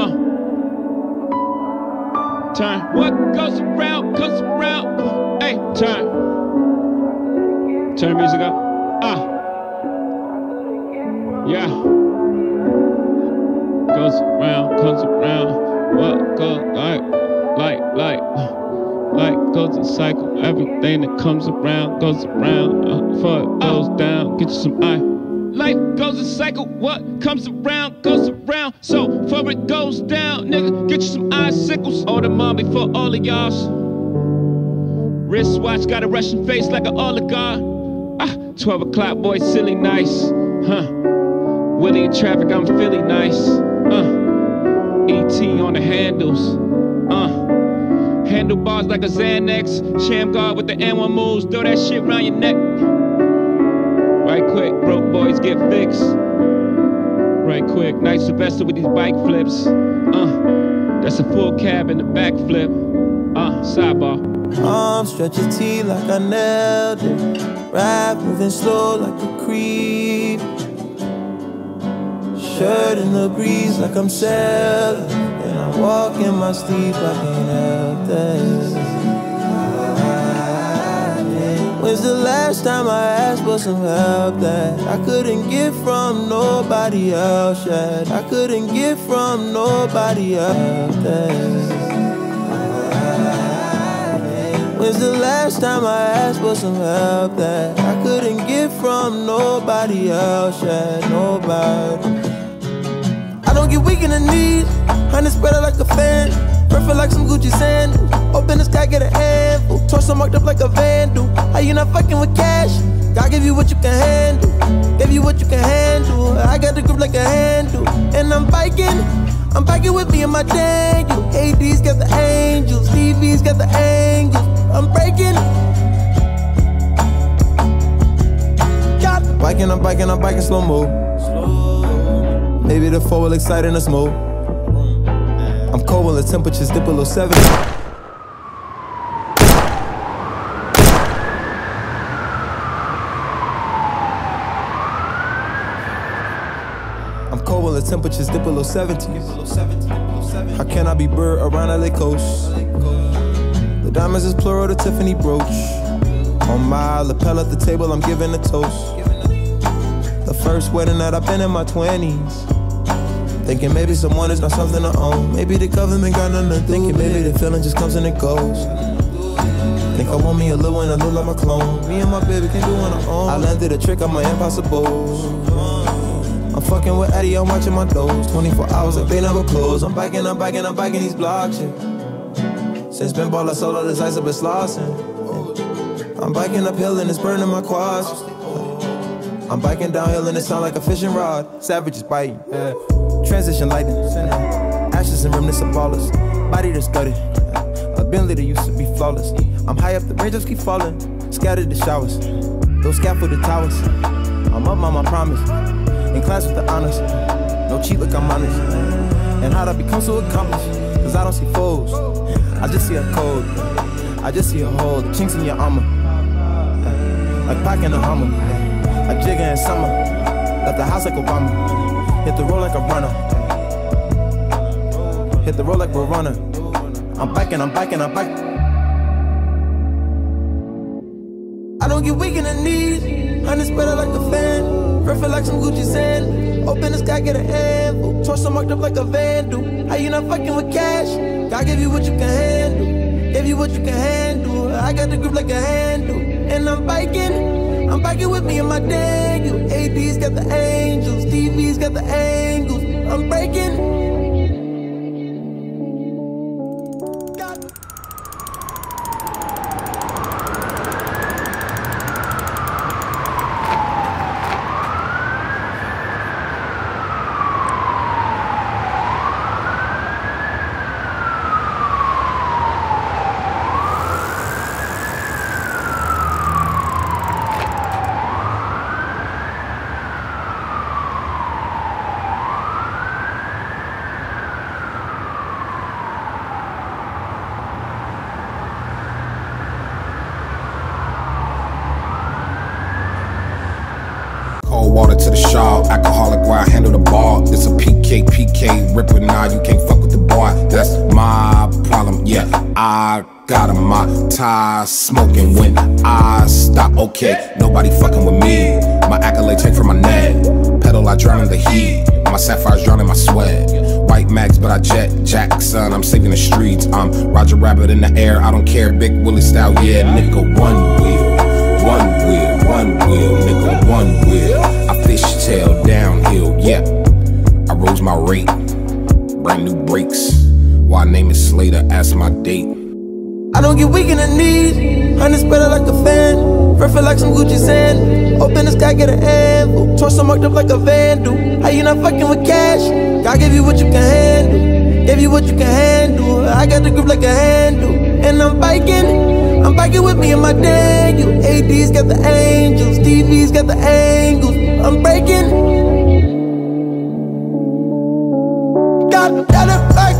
Uh. Turn. What goes around comes around. Hey, turn. Turn music up. Ah. Yeah. Goes around, comes around. What goes like, like, like, like goes a cycle. Everything that comes around goes around. Uh, before it goes down, get you some eye. Life goes a cycle. What comes around goes around. So before it goes down, nigga, get you some icicles. Audemar before all of y'all's. Wristwatch got a Russian face like an oligarch. Ah, 12 o'clock, boy, silly nice. Huh. Willie in traffic, I'm Philly nice. Uh. ET on the handles. Uh. Handlebars like a Xanax. Sham guard with the N1 moves. Throw that shit around your neck. Right quick, broke boys get fixed. Right quick, Nigel Sylvester with these bike flips. Uh, that's a full cab in the back flip. Uh, sidebar. Arm stretch your T like I nailed it. Rap moving slow like a creep. Shirt in the breeze like I'm sailing. And I walk in my sleep, I can't help that. When's the last time I asked for some help that I couldn't get from nobody else yet? I couldn't get from nobody else. When's the last time I asked for some help that I couldn't get from nobody else yet? Nobody. I don't get weak in the knees, honey spread out like a fan. Perfect like some Gucci sandals. Open the sky, get a handful. Torso marked up like a vandal. How you not fucking with cash? God give you what you can handle. Give you what you can handle. I got the grip like a handle. And I'm biking. I'm biking with me and my Daniel. AD's got the angels. TV's got the angels. I'm breaking. Biking, I'm biking, I'm biking slow mo. Maybe the four will excite in the smoke. I'm cold when the temperatures dip below 70. I'm cold when the temperatures dip below 70. How can I be bird around LA coast? The diamonds is plural, the Tiffany brooch. On my lapel at the table, I'm giving a toast. The first wedding that I've been in my 20s. Thinking maybe someone is not something to own. Maybe the government got nothing to do. Thinking maybe the feeling just comes and it goes. Think I want me a little one, I look like my clone. Me and my baby can do on our own. I landed a trick on my impossible. I'm fucking with Eddie, I'm watching my doors. 24 hours, like they never close. I'm biking, I'm biking, I'm biking these blocks, yeah. Since been ball, I sold all this ice, I've been slossing. I'm biking uphill and it's burning my quads. I'm biking downhill and it sound like a fishing rod. Savages biting, yeah. Transition lightning, ashes and remnants of ballers. Body that's gutted, ability that used to be flawless. I'm high up, the raindrops keep falling. Scattered the showers, those scaffolded towers. I'm up on my promise, in class with the honors. No cheat, look, I'm honest. And how'd I become so accomplished? Cause I don't see foes, I just see a code. I just see a hole, the chinks in your armor. Like Pac in a Hummer, like Jigga in summer. Left the house like Obama. Hit the road like a runner. Hit the road like we're runner. I'm biking, I'm biking, I'm biking. I don't get weak in the knees. Spread out like a fan. Perfect like some Gucci sand. Open the sky, get a handful. Torso marked up like a vandal. How you not fucking with cash? God give you what you can handle. Give you what you can handle. I got the grip like a handle. And I'm biking. I'm biking with me and my Daniel. AD's got the angels. TV's got the angles. I'm breaking. Water to the shawl. Alcoholic while I handle the ball. It's a PK, PK, ripper, nah, you can't fuck with the boy. That's my problem, yeah. I got a my tie smoking when I stop. Okay, nobody fucking with me. My accolades hang from my neck. Pedal, I drown in the heat. My sapphires drown in my sweat. White max, but I jet Jackson. I'm saving the streets. I'm Roger Rabbit in the air. I don't care. Big Willie style, yeah, nigga. One wheel, one wheel, one wheel, nigga. One wheel. My rate. Brand new brakes. Why name it Slater? Ask my date. I don't get weak in the knees. Honey spread out like a fan. Feel like some Gucci sand. Open the sky, get an anvil. Torso marked up like a vandal. How you not fucking with cash? God gave you what you can handle. Gave you what you can handle. I got the grip like a handle. And I'm biking. I'm biking with me and my Daniel. AD's got the angels. TV's got the angles. I'm breaking. Got, got it back.